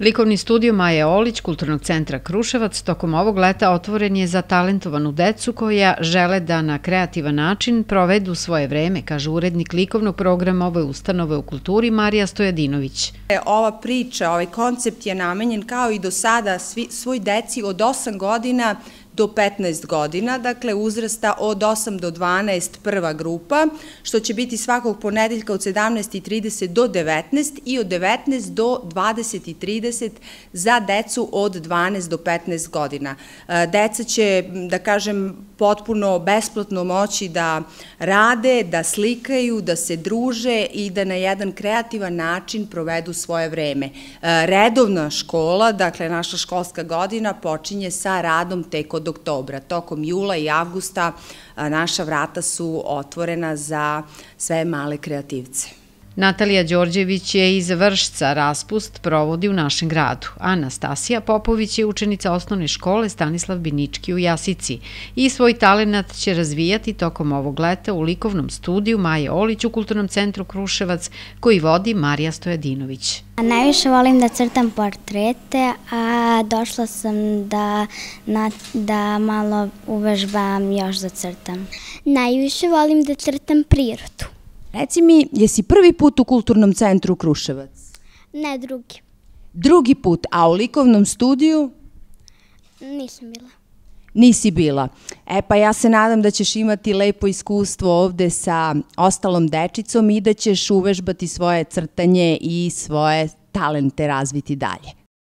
Likovni studio Maje Olić Kulturnog centra Kruševac tokom ovog leta otvoren je za talentovanu decu koja žele da na kreativan način provedu svoje vreme, kaže urednik likovnog programa ove ustanove u kulturi Marija Stojadinović. Ova priča, ovaj koncept je namenjen kao i do sada svoj deci od 8 godina do 15 godina, dakle uzrasta od 8 do 12 prva grupa, što će biti svakog ponedeljka od 17.30 do 19 i od 19 do 20.30 za decu od 12 do 15 godina. E, deca će, da kažem, potpuno besplatno moći da rade, da slikaju, da se druže i da na jedan kreativan način provedu svoje vreme. E, redovna škola, dakle naša školska godina, počinje sa radom tek od oktobra. Tokom jula i avgusta naša vrata su otvorena za sve male kreativce. Natalija Đorđević je iz Vršca raspust provodi u našem gradu. Anastasija Popović je učenica osnovne škole Stanislav Binički u Jasici i svoj talenat će razvijati tokom ovog leta u likovnom studiju Maje Olić u Kulturnom centru Kruševac koji vodi Marija Stojadinović. Najviše volim da crtam portrete, a došla sam da, da malo uvežbam još da crtam. Najviše volim da crtam prirodu. Reci mi, jesi prvi put u Kulturnom centru Kruševac? Ne, drugi. Drugi put, a u likovnom studiju? Nisam bila. Nisi bila. E pa ja se nadam da ćeš imati lepo iskustvo ovde sa ostalom dečicom i da ćeš uvežbati svoje crtanje i svoje talente razviti dalje.